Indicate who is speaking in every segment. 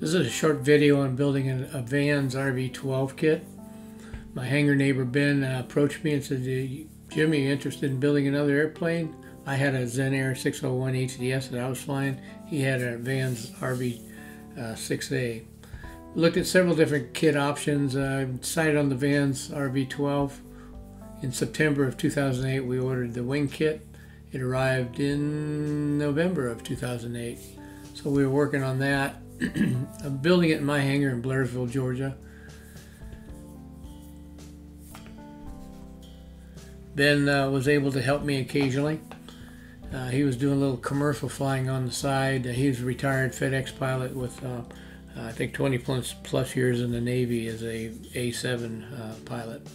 Speaker 1: This is a short video on building a Vans RV-12 kit. My hangar neighbor Ben uh, approached me and said, Jimmy, you interested in building another airplane? I had a Zenair 601 HDS that I was flying. He had a Vans RV uh, 6A. Looked at several different kit options. I decided on the Vans RV-12. In September of 2008, we ordered the wing kit. It arrived in November of 2008. So we were working on that. I'm building it in my hangar in Blairsville, Georgia. Ben uh, was able to help me occasionally. Uh, he was doing a little commercial flying on the side. Uh, he was a retired FedEx pilot with, uh, I think, 20 plus, plus years in the Navy as a A7 uh, pilot.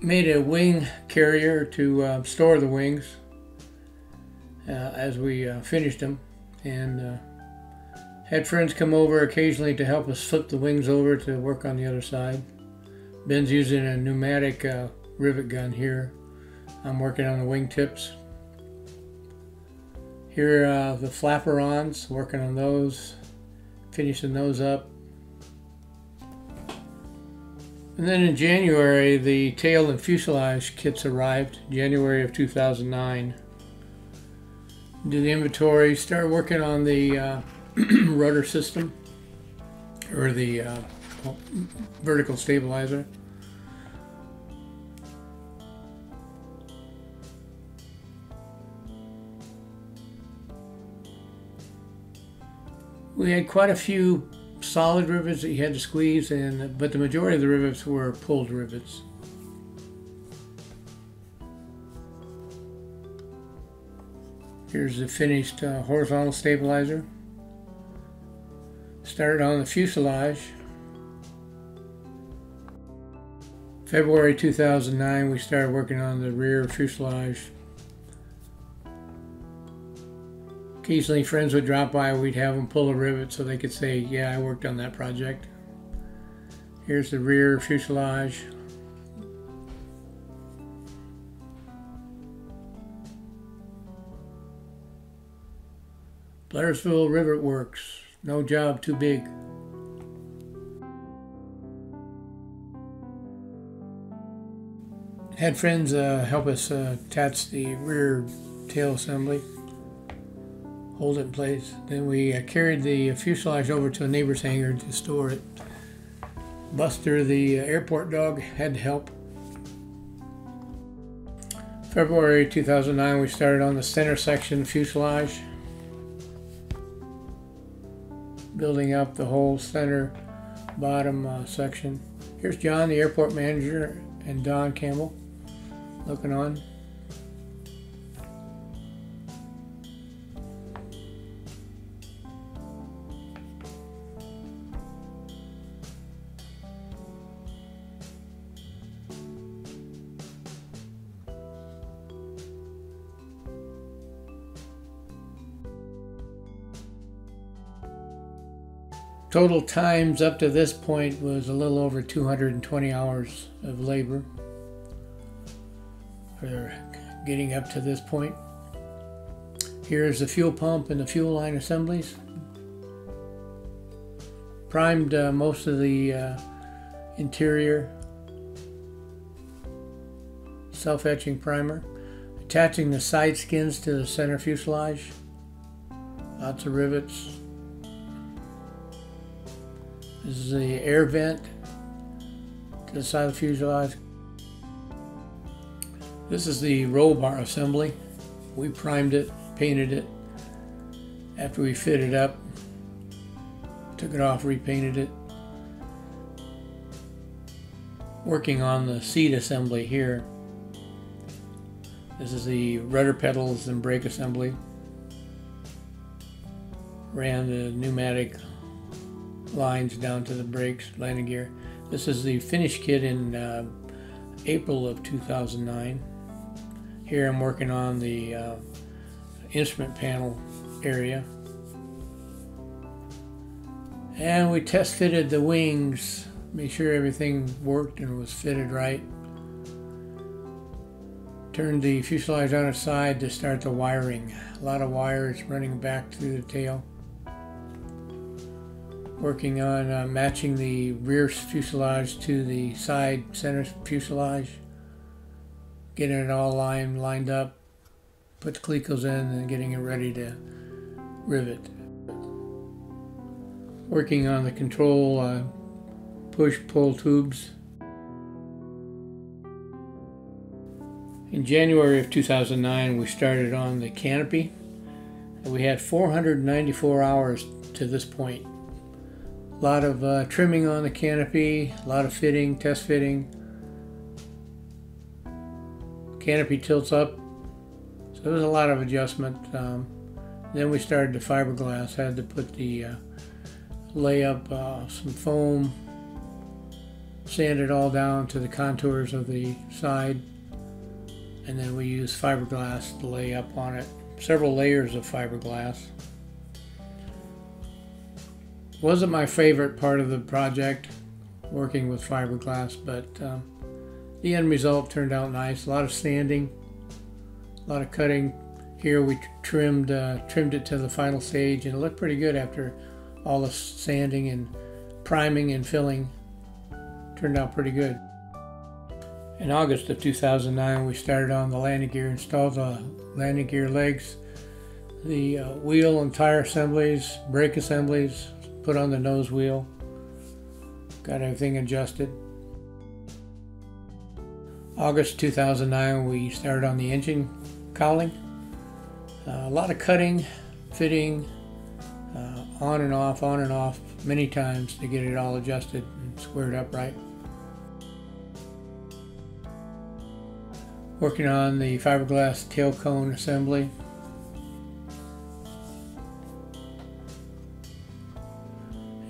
Speaker 1: Made a wing carrier to uh, store the wings as we finished them and had friends come over occasionally to help us flip the wings over to work on the other side. Ben's using a pneumatic uh, rivet gun here. I'm working on the wing tips. Here are uh, the flaperons, working on those, finishing those up. And then in January, the tail and fuselage kits arrived, January of 2009. Did the inventory, start working on the uh, rudder system or the uh, vertical stabilizer. We had quite a few solid rivets that you had to squeeze, and but the majority of the rivets were pulled rivets. Here's the finished uh, horizontal stabilizer. Started on the fuselage. February 2009, we started working on the rear fuselage. Occasionally, friends would drop by, we'd have them pull a rivet so they could say, Yeah, I worked on that project. Here's the rear fuselage. Blairsville Rivet Works. No job too big. Had friends uh, help us uh, attach the rear tail assembly, hold it in place. Then we uh, carried the fuselage over to a neighbor's hangar to store it. Buster, the airport dog, had to help. February 2009, we started on the center section fuselage. building up the whole center bottom uh, section. Here's John, the airport manager, and Don Campbell looking on. Total times up to this point was a little over 220 hours of labor for getting up to this point. Here's the fuel pump and the fuel line assemblies. Primed uh, most of the uh, interior self-etching primer. Attaching the side skins to the center fuselage. Lots of rivets. This is the air vent to the side of the fuselage. This is the roll bar assembly. We primed it, painted it. After we fitted it up, took it off, repainted it. Working on the seat assembly here. This is the rudder pedals and brake assembly. Ran the pneumatic lines down to the brakes, landing gear. This is the finish kit in uh, April of 2009. Here I'm working on the uh, instrument panel area. And we test fitted the wings, made sure everything worked and was fitted right. Turned the fuselage on its side to start the wiring. A lot of wires running back through the tail. Working on uh, matching the rear fuselage to the side center fuselage. Getting it all lined, lined up. Put the clecos in and getting it ready to rivet. Working on the control uh, push-pull tubes. In January of 2009, we started on the canopy. We had 494 hours to this point. A lot of uh, trimming on the canopy, a lot of fitting, test fitting. Canopy tilts up, so there was a lot of adjustment. Um, then we started the fiberglass, had to put the uh, lay up uh, some foam, sand it all down to the contours of the side and then we use fiberglass to lay up on it several layers of fiberglass wasn't my favorite part of the project working with fiberglass but um, the end result turned out nice. A lot of sanding a lot of cutting. Here we trimmed uh, trimmed it to the final stage and it looked pretty good after all the sanding and priming and filling. Turned out pretty good. In August of 2009, we started on the landing gear, installed the landing gear legs, the uh, wheel and tire assemblies, brake assemblies, put on the nose wheel, got everything adjusted. August 2009, we started on the engine cowling. Uh, a lot of cutting, fitting, uh, on and off, on and off, many times to get it all adjusted and squared up right. working on the fiberglass tail cone assembly.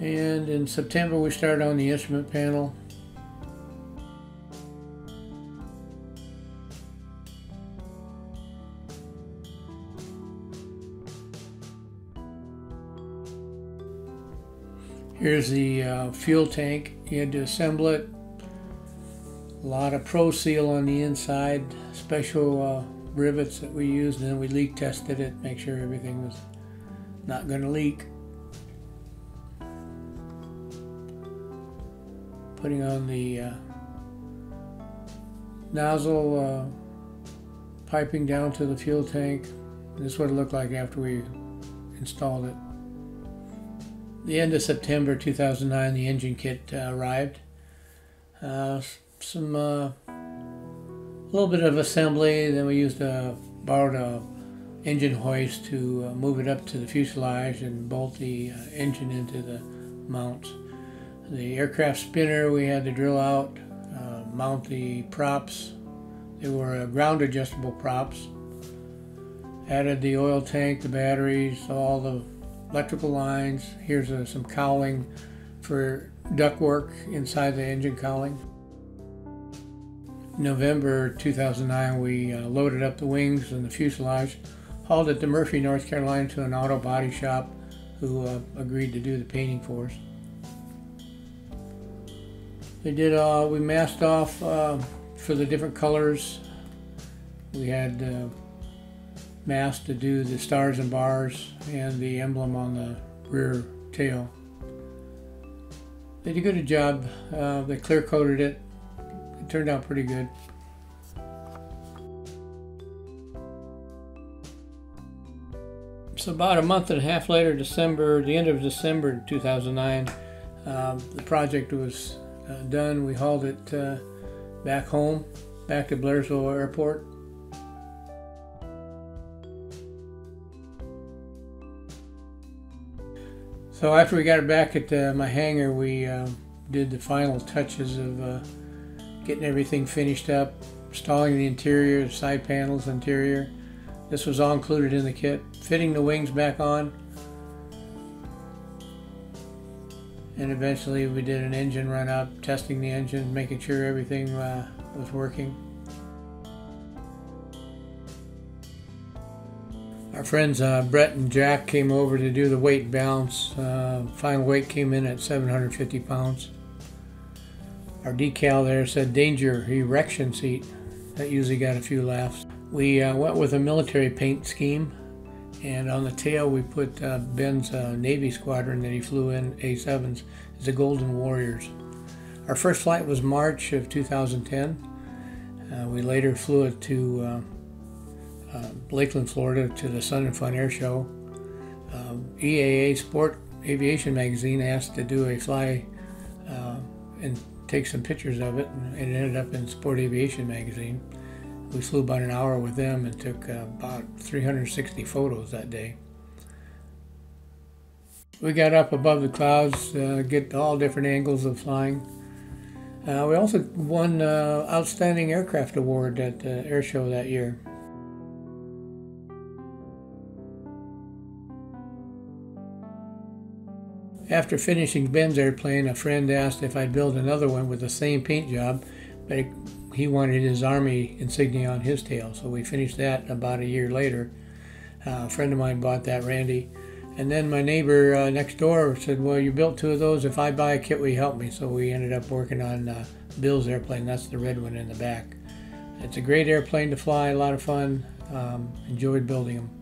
Speaker 1: And in September we started on the instrument panel. Here's the uh, fuel tank. You had to assemble it a lot of Pro Seal on the inside, special uh, rivets that we used, and then we leak tested it, make sure everything was not going to leak. Putting on the uh, nozzle uh, piping down to the fuel tank. This is what it looked like after we installed it. The end of September 2009, the engine kit uh, arrived. Uh, some uh, a little bit of assembly. Then we used a borrowed a engine hoist to uh, move it up to the fuselage and bolt the uh, engine into the mounts. The aircraft spinner we had to drill out, uh, mount the props. They were uh, ground adjustable props. Added the oil tank, the batteries, all the electrical lines. Here's uh, some cowling for ductwork inside the engine cowling. November 2009, we uh, loaded up the wings and the fuselage, hauled it to Murphy, North Carolina to an auto body shop who uh, agreed to do the painting for us. They did, uh, we masked off uh, for the different colors. We had uh, masks to do the stars and bars and the emblem on the rear tail. They did a good job. Uh, they clear coated it It turned out pretty good. So about a month and a half later, December, the end of December 2009, um, the project was uh, done. We hauled it uh, back home, back to Blairsville Airport. So after we got it back at uh, my hangar, we uh, did the final touches of uh, getting everything finished up, installing the interior, side panels, interior. This was all included in the kit. Fitting the wings back on. And eventually we did an engine run up, testing the engine, making sure everything uh, was working. Our friends uh, Brett and Jack came over to do the weight balance. Uh, final weight came in at 750 pounds. Our decal there said danger erection seat. That usually got a few laughs. We uh, went with a military paint scheme, and on the tail we put uh, Ben's uh, Navy squadron that he flew in, A7s, as the Golden Warriors. Our first flight was March of 2010. Uh, we later flew it to uh, uh, Lakeland, Florida, to the Sun and Fun Air Show. Um, EAA Sport Aviation Magazine asked to do a fly uh, and take some pictures of it, and it ended up in Sport Aviation Magazine. We flew about an hour with them and took uh, about 360 photos that day. We got up above the clouds, uh, get all different angles of flying. Uh, we also won uh, Outstanding Aircraft Award at the air show that year. After finishing Ben's airplane, a friend asked if I'd build another one with the same paint job, but he wanted his Army insignia on his tail, so we finished that about a year later. Uh, a friend of mine bought that, Randy. And then my neighbor uh, next door said, Well, you built two of those. If I buy a kit, will you help me? So we ended up working on uh, Bill's airplane. That's the red one in the back. It's a great airplane to fly, a lot of fun. Um, enjoyed building them.